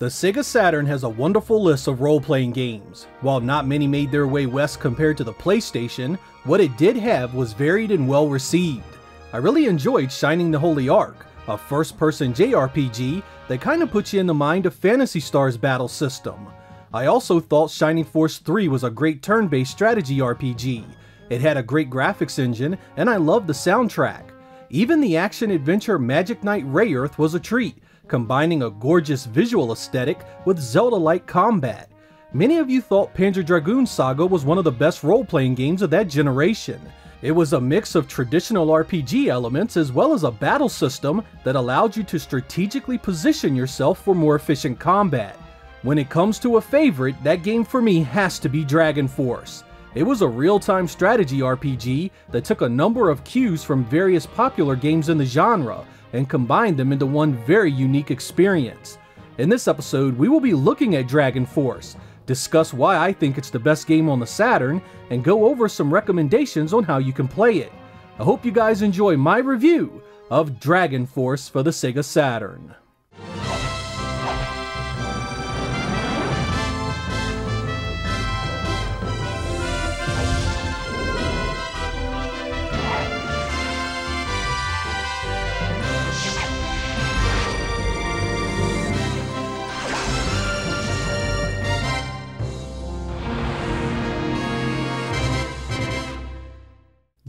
The Sega Saturn has a wonderful list of role-playing games. While not many made their way west compared to the PlayStation, what it did have was varied and well received. I really enjoyed Shining the Holy Ark, a first-person JRPG that kinda puts you in the mind of Phantasy Star's battle system. I also thought Shining Force 3 was a great turn-based strategy RPG. It had a great graphics engine, and I loved the soundtrack. Even the action-adventure Magic Knight Rayearth was a treat, combining a gorgeous visual aesthetic with Zelda-like combat. Many of you thought Panzer Dragoon Saga was one of the best role-playing games of that generation. It was a mix of traditional RPG elements as well as a battle system that allowed you to strategically position yourself for more efficient combat. When it comes to a favorite, that game for me has to be Dragon Force. It was a real-time strategy RPG that took a number of cues from various popular games in the genre, and combine them into one very unique experience. In this episode, we will be looking at Dragon Force, discuss why I think it's the best game on the Saturn, and go over some recommendations on how you can play it. I hope you guys enjoy my review of Dragon Force for the Sega Saturn.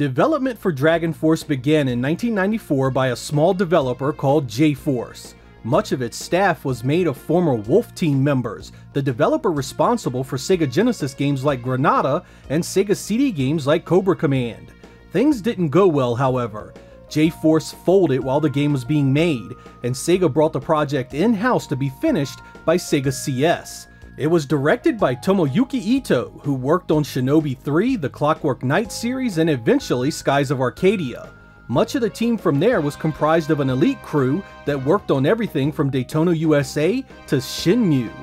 Development for Dragon Force began in 1994 by a small developer called J-Force. Much of its staff was made of former Wolf Team members, the developer responsible for Sega Genesis games like Granada and Sega CD games like Cobra Command. Things didn't go well, however. J-Force folded while the game was being made, and Sega brought the project in-house to be finished by Sega CS. It was directed by Tomoyuki Ito, who worked on Shinobi 3, the Clockwork Knight series, and eventually Skies of Arcadia. Much of the team from there was comprised of an elite crew that worked on everything from Daytona USA to Shenmue.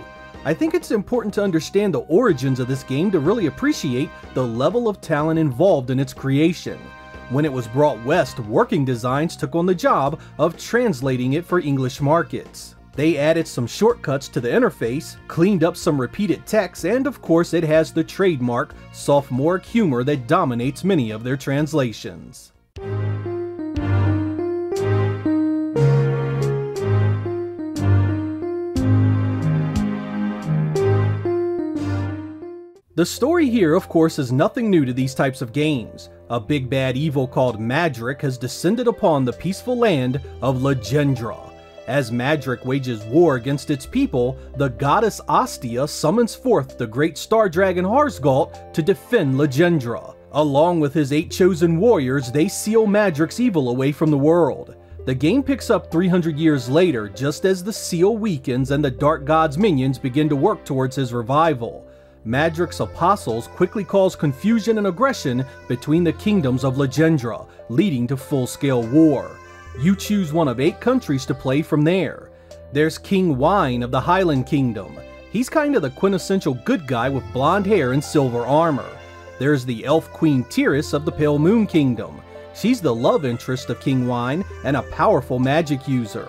I think it's important to understand the origins of this game to really appreciate the level of talent involved in its creation. When it was brought west, Working Designs took on the job of translating it for English markets. They added some shortcuts to the interface, cleaned up some repeated text, and of course it has the trademark sophomoric humor that dominates many of their translations. The story here, of course, is nothing new to these types of games. A big bad evil called Madrick has descended upon the peaceful land of Legendra. As Madrick wages war against its people, the goddess Ostia summons forth the great star dragon Harsgalt to defend Legendra. Along with his eight chosen warriors, they seal Madrick's evil away from the world. The game picks up 300 years later, just as the seal weakens and the Dark God's minions begin to work towards his revival. Madrick's apostles quickly cause confusion and aggression between the kingdoms of Legendra, leading to full-scale war. You choose one of eight countries to play from there. There's King Wein of the Highland Kingdom. He's kinda the quintessential good guy with blonde hair and silver armor. There's the Elf Queen Teiris of the Pale Moon Kingdom. She's the love interest of King Wein and a powerful magic user.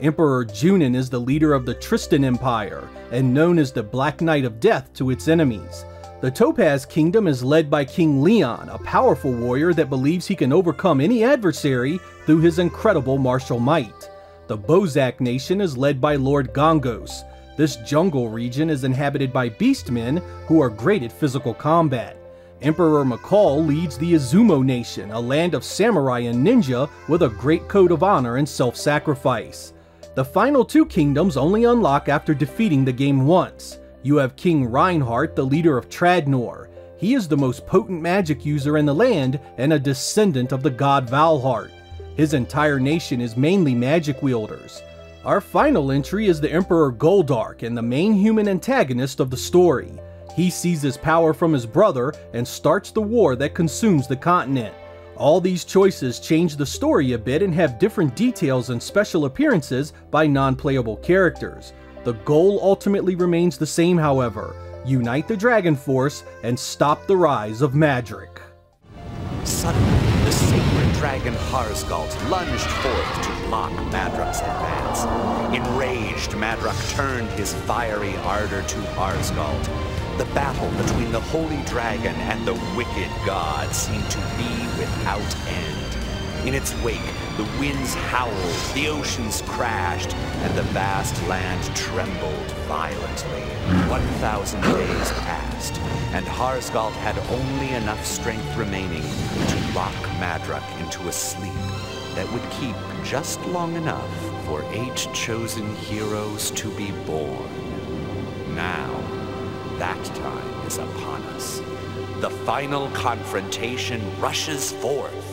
Emperor Junon is the leader of the Tristan Empire and known as the Black Knight of Death to its enemies. The Topaz Kingdom is led by King Leon, a powerful warrior that believes he can overcome any adversary through his incredible martial might. The Bozak Nation is led by Lord Gongos. This jungle region is inhabited by beastmen who are great at physical combat. Emperor Makal leads the Izumo Nation, a land of samurai and ninja with a great code of honor and self-sacrifice. The final two kingdoms only unlock after defeating the game once. You have King Reinhardt, the leader of Tradnor. He is the most potent magic user in the land and a descendant of the god Valhart. His entire nation is mainly magic wielders. Our final entry is the Emperor Goldark and the main human antagonist of the story. He seizes power from his brother and starts the war that consumes the continent. All these choices change the story a bit and have different details and special appearances by non-playable characters. The goal ultimately remains the same, however unite the Dragon Force and stop the rise of Madrick. Suddenly, the sacred dragon Harsgalt lunged forth to block Madruk's advance. Enraged, Madrak turned his fiery ardor to Harsgalt. The battle between the Holy Dragon and the Wicked God seemed to be without end. In its wake, the winds howled, the oceans crashed, and the vast land trembled violently. 1,000 days passed, and Harsgalt had only enough strength remaining to lock Madruk into a sleep that would keep just long enough for eight chosen heroes to be born. Now, that time is upon us. The final confrontation rushes forth.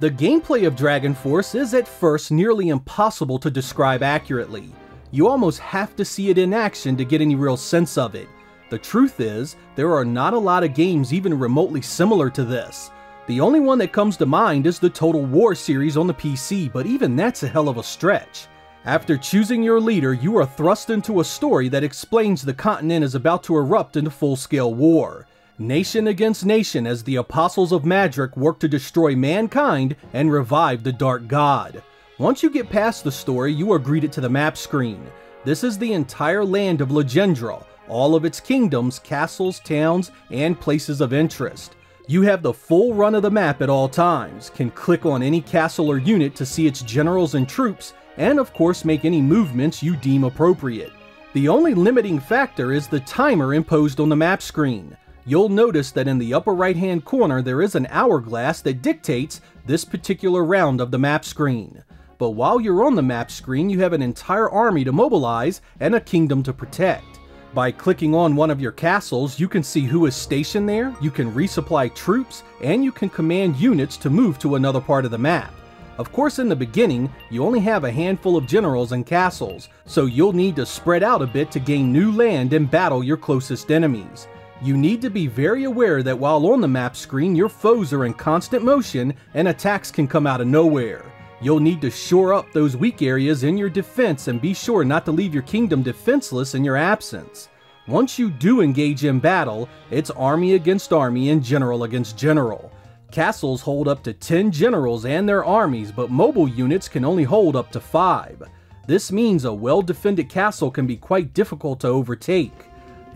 The gameplay of Dragon Force is at first nearly impossible to describe accurately. You almost have to see it in action to get any real sense of it. The truth is, there are not a lot of games even remotely similar to this. The only one that comes to mind is the Total War series on the PC, but even that's a hell of a stretch. After choosing your leader, you are thrust into a story that explains the continent is about to erupt into full-scale war nation against nation as the apostles of Madruk work to destroy mankind and revive the Dark God. Once you get past the story, you are greeted to the map screen. This is the entire land of Legendra, all of its kingdoms, castles, towns, and places of interest. You have the full run of the map at all times, can click on any castle or unit to see its generals and troops, and of course make any movements you deem appropriate. The only limiting factor is the timer imposed on the map screen you'll notice that in the upper right hand corner there is an hourglass that dictates this particular round of the map screen. But while you're on the map screen, you have an entire army to mobilize and a kingdom to protect. By clicking on one of your castles, you can see who is stationed there, you can resupply troops, and you can command units to move to another part of the map. Of course, in the beginning, you only have a handful of generals and castles, so you'll need to spread out a bit to gain new land and battle your closest enemies. You need to be very aware that while on the map screen, your foes are in constant motion and attacks can come out of nowhere. You'll need to shore up those weak areas in your defense and be sure not to leave your kingdom defenseless in your absence. Once you do engage in battle, it's army against army and general against general. Castles hold up to 10 generals and their armies, but mobile units can only hold up to 5. This means a well-defended castle can be quite difficult to overtake.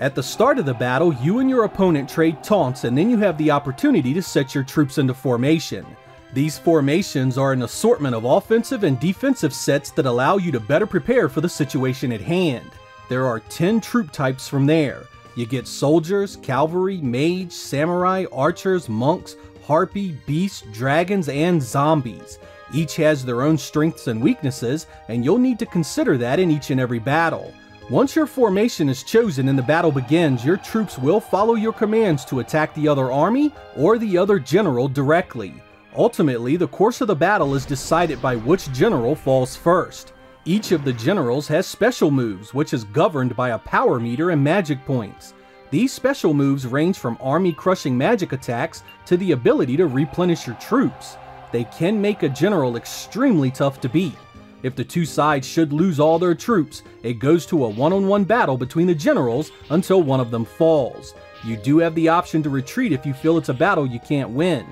At the start of the battle, you and your opponent trade taunts and then you have the opportunity to set your troops into formation. These formations are an assortment of offensive and defensive sets that allow you to better prepare for the situation at hand. There are 10 troop types from there. You get soldiers, cavalry, mage, samurai, archers, monks, harpy, beasts, dragons, and zombies. Each has their own strengths and weaknesses, and you'll need to consider that in each and every battle. Once your formation is chosen and the battle begins, your troops will follow your commands to attack the other army or the other general directly. Ultimately, the course of the battle is decided by which general falls first. Each of the generals has special moves, which is governed by a power meter and magic points. These special moves range from army-crushing magic attacks to the ability to replenish your troops. They can make a general extremely tough to beat. If the two sides should lose all their troops, it goes to a one-on-one battle between the generals until one of them falls. You do have the option to retreat if you feel it's a battle you can't win.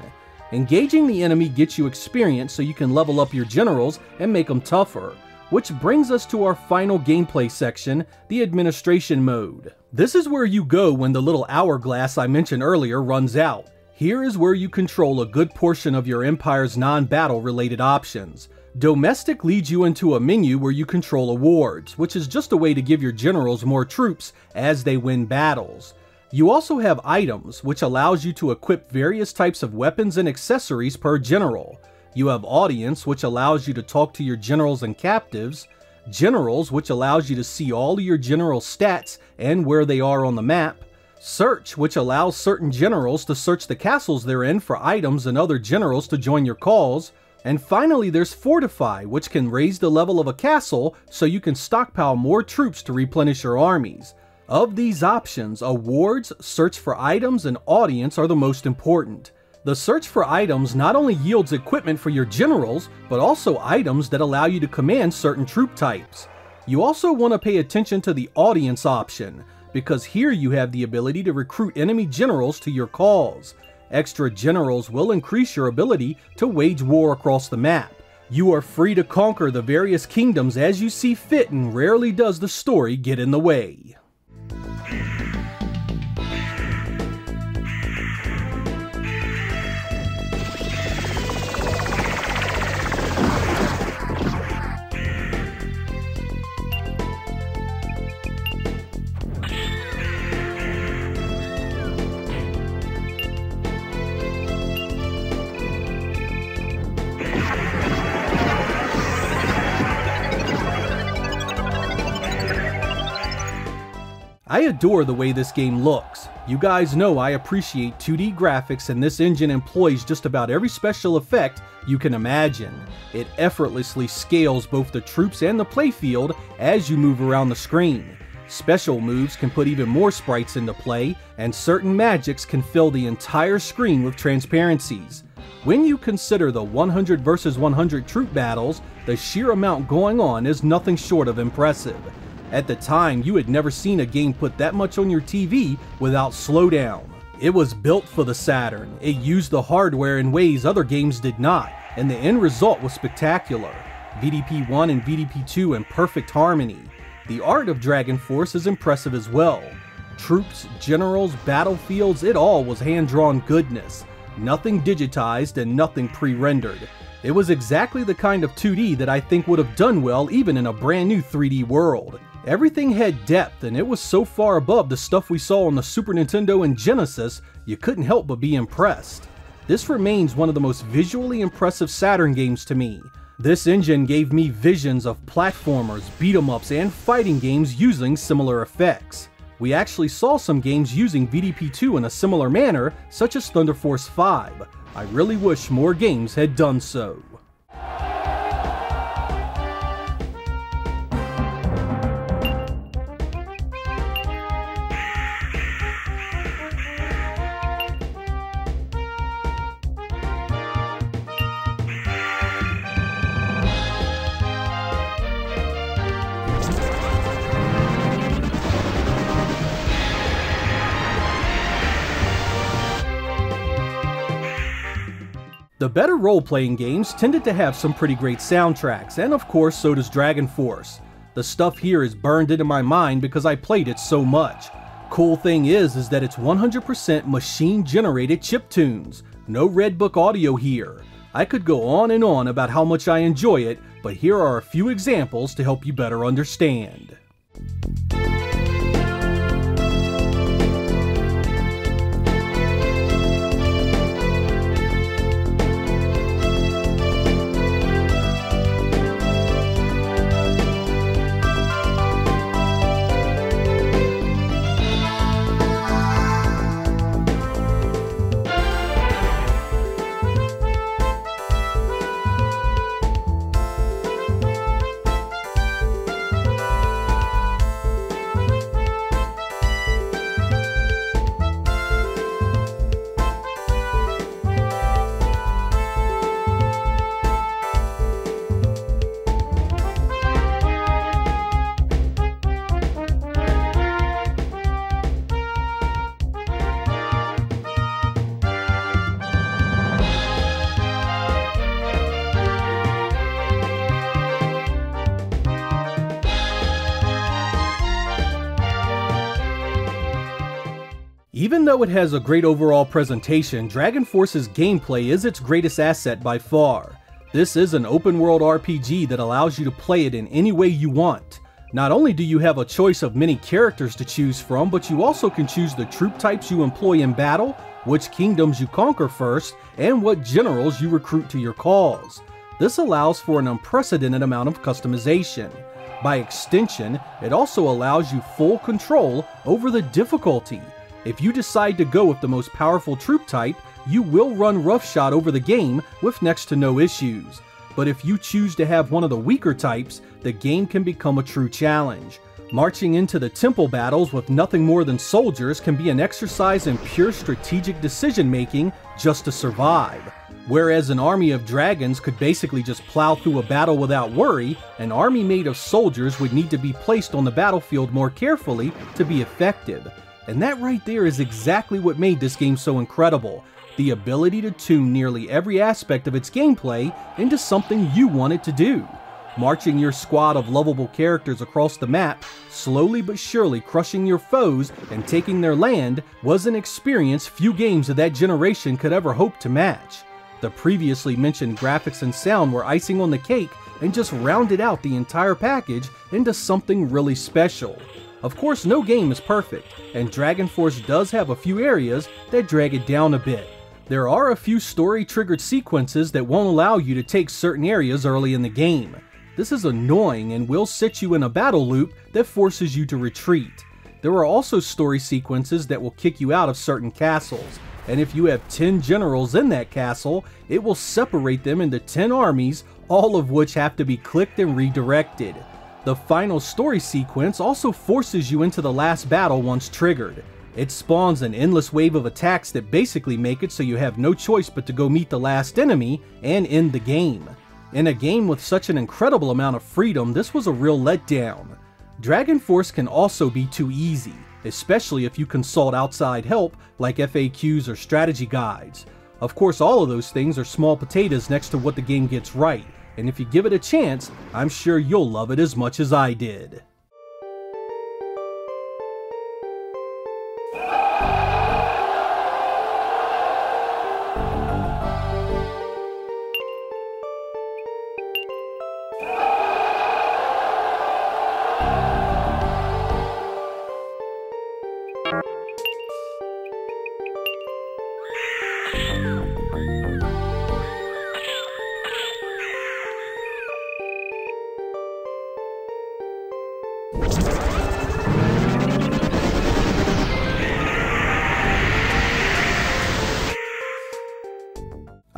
Engaging the enemy gets you experience so you can level up your generals and make them tougher. Which brings us to our final gameplay section, the administration mode. This is where you go when the little hourglass I mentioned earlier runs out. Here is where you control a good portion of your empire's non-battle related options. Domestic leads you into a menu where you control awards, which is just a way to give your generals more troops as they win battles. You also have items, which allows you to equip various types of weapons and accessories per general. You have audience, which allows you to talk to your generals and captives. Generals, which allows you to see all your general stats and where they are on the map. Search, which allows certain generals to search the castles they're in for items and other generals to join your cause. And finally, there's Fortify, which can raise the level of a castle so you can stockpile more troops to replenish your armies. Of these options, awards, search for items, and audience are the most important. The search for items not only yields equipment for your generals, but also items that allow you to command certain troop types. You also want to pay attention to the audience option, because here you have the ability to recruit enemy generals to your cause. Extra generals will increase your ability to wage war across the map. You are free to conquer the various kingdoms as you see fit and rarely does the story get in the way. I adore the way this game looks. You guys know I appreciate 2D graphics and this engine employs just about every special effect you can imagine. It effortlessly scales both the troops and the playfield as you move around the screen. Special moves can put even more sprites into play, and certain magics can fill the entire screen with transparencies. When you consider the 100 versus 100 troop battles, the sheer amount going on is nothing short of impressive. At the time, you had never seen a game put that much on your TV without slowdown. It was built for the Saturn, it used the hardware in ways other games did not, and the end result was spectacular. VDP 1 and VDP 2 in perfect harmony. The art of Dragon Force is impressive as well. Troops, generals, battlefields, it all was hand-drawn goodness. Nothing digitized and nothing pre-rendered. It was exactly the kind of 2D that I think would have done well even in a brand new 3D world. Everything had depth, and it was so far above the stuff we saw on the Super Nintendo and Genesis, you couldn't help but be impressed. This remains one of the most visually impressive Saturn games to me. This engine gave me visions of platformers, beat 'em ups, and fighting games using similar effects. We actually saw some games using VDP2 in a similar manner, such as Thunder Force 5. I really wish more games had done so. The better role-playing games tended to have some pretty great soundtracks, and of course so does Dragon Force. The stuff here is burned into my mind because I played it so much. Cool thing is, is that it's 100% machine-generated chip tunes. No Red Book audio here. I could go on and on about how much I enjoy it, but here are a few examples to help you better understand. Even though it has a great overall presentation, Dragon Force's gameplay is its greatest asset by far. This is an open world RPG that allows you to play it in any way you want. Not only do you have a choice of many characters to choose from, but you also can choose the troop types you employ in battle, which kingdoms you conquer first, and what generals you recruit to your cause. This allows for an unprecedented amount of customization. By extension, it also allows you full control over the difficulty, if you decide to go with the most powerful troop type, you will run roughshod over the game with next to no issues. But if you choose to have one of the weaker types, the game can become a true challenge. Marching into the temple battles with nothing more than soldiers can be an exercise in pure strategic decision making just to survive. Whereas an army of dragons could basically just plow through a battle without worry, an army made of soldiers would need to be placed on the battlefield more carefully to be effective. And that right there is exactly what made this game so incredible. the ability to tune nearly every aspect of its gameplay into something you want it to do. Marching your squad of lovable characters across the map, slowly but surely crushing your foes and taking their land was an experience few games of that generation could ever hope to match. The previously mentioned graphics and sound were icing on the cake and just rounded out the entire package into something really special. Of course, no game is perfect, and Dragon Force does have a few areas that drag it down a bit. There are a few story triggered sequences that won't allow you to take certain areas early in the game. This is annoying and will sit you in a battle loop that forces you to retreat. There are also story sequences that will kick you out of certain castles, and if you have 10 generals in that castle, it will separate them into 10 armies, all of which have to be clicked and redirected. The final story sequence also forces you into the last battle once triggered. It spawns an endless wave of attacks that basically make it so you have no choice but to go meet the last enemy and end the game. In a game with such an incredible amount of freedom, this was a real letdown. Dragon Force can also be too easy, especially if you consult outside help like FAQs or strategy guides. Of course, all of those things are small potatoes next to what the game gets right, and if you give it a chance, I'm sure you'll love it as much as I did.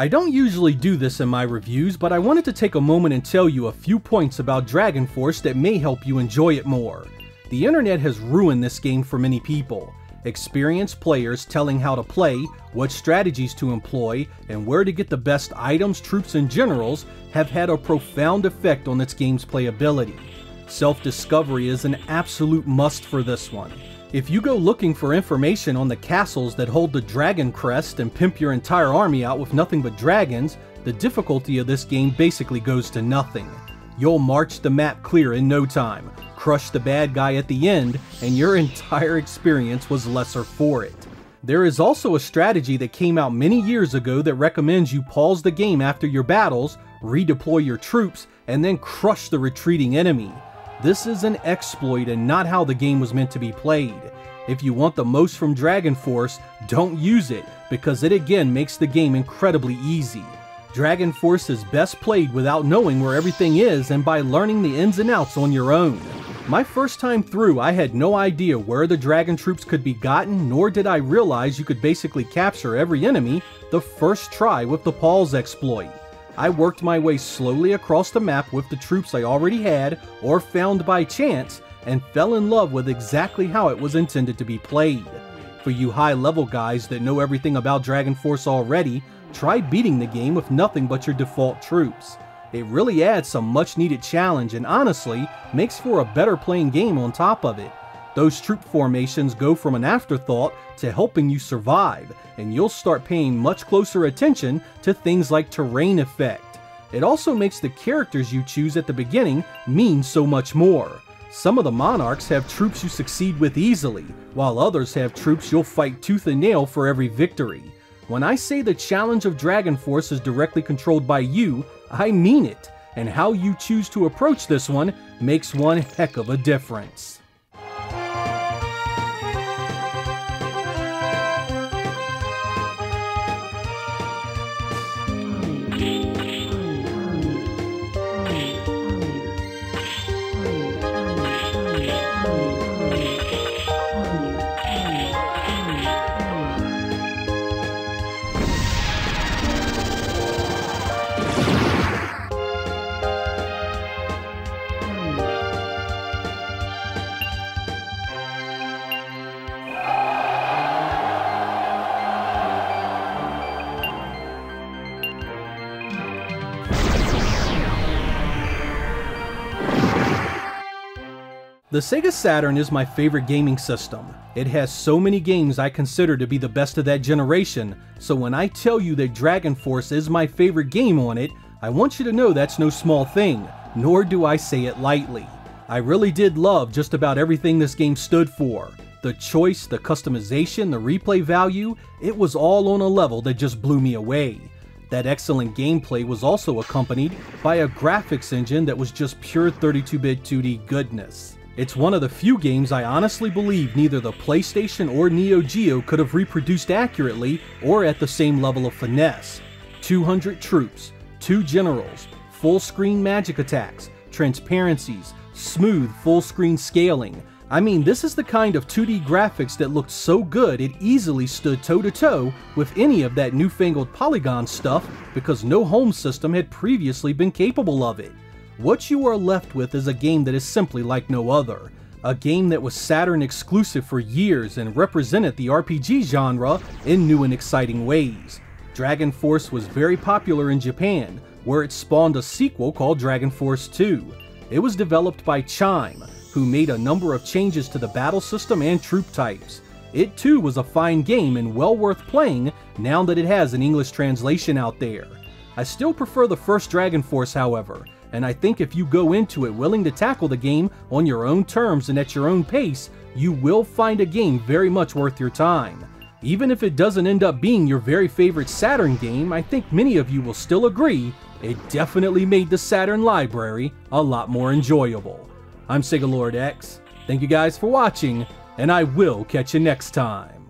I don't usually do this in my reviews, but I wanted to take a moment and tell you a few points about Dragon Force that may help you enjoy it more. The internet has ruined this game for many people. Experienced players telling how to play, what strategies to employ, and where to get the best items, troops, and generals have had a profound effect on its game's playability. Self-discovery is an absolute must for this one. If you go looking for information on the castles that hold the dragon crest and pimp your entire army out with nothing but dragons, the difficulty of this game basically goes to nothing. You'll march the map clear in no time, crush the bad guy at the end, and your entire experience was lesser for it. There is also a strategy that came out many years ago that recommends you pause the game after your battles, redeploy your troops, and then crush the retreating enemy. This is an exploit and not how the game was meant to be played. If you want the most from Dragon Force, don't use it, because it again makes the game incredibly easy. Dragon Force is best played without knowing where everything is and by learning the ins and outs on your own. My first time through, I had no idea where the dragon troops could be gotten, nor did I realize you could basically capture every enemy the first try with the Pause exploit. I worked my way slowly across the map with the troops I already had or found by chance and fell in love with exactly how it was intended to be played. For you high level guys that know everything about Dragon Force already, try beating the game with nothing but your default troops. It really adds some much needed challenge and honestly makes for a better playing game on top of it. Those troop formations go from an afterthought to helping you survive, and you'll start paying much closer attention to things like terrain effect. It also makes the characters you choose at the beginning mean so much more. Some of the monarchs have troops you succeed with easily, while others have troops you'll fight tooth and nail for every victory. When I say the challenge of Dragon Force is directly controlled by you, I mean it, and how you choose to approach this one makes one heck of a difference. The Sega Saturn is my favorite gaming system. It has so many games I consider to be the best of that generation, so when I tell you that Dragon Force is my favorite game on it, I want you to know that's no small thing, nor do I say it lightly. I really did love just about everything this game stood for. The choice, the customization, the replay value, it was all on a level that just blew me away. That excellent gameplay was also accompanied by a graphics engine that was just pure 32-bit 2D goodness. It's one of the few games I honestly believe neither the PlayStation or Neo Geo could have reproduced accurately or at the same level of finesse. 200 troops, 2 generals, full screen magic attacks, transparencies, smooth full screen scaling. I mean, this is the kind of 2D graphics that looked so good it easily stood toe to toe with any of that newfangled polygon stuff because no home system had previously been capable of it. What you are left with is a game that is simply like no other. A game that was Saturn exclusive for years and represented the RPG genre in new and exciting ways. Dragon Force was very popular in Japan, where it spawned a sequel called Dragon Force 2. It was developed by Chime, who made a number of changes to the battle system and troop types. It too was a fine game and well worth playing now that it has an English translation out there. I still prefer the first Dragon Force however, and I think if you go into it willing to tackle the game on your own terms and at your own pace, you will find a game very much worth your time. Even if it doesn't end up being your very favorite Saturn game, I think many of you will still agree it definitely made the Saturn library a lot more enjoyable. I'm Sega Lord X, thank you guys for watching, and I will catch you next time.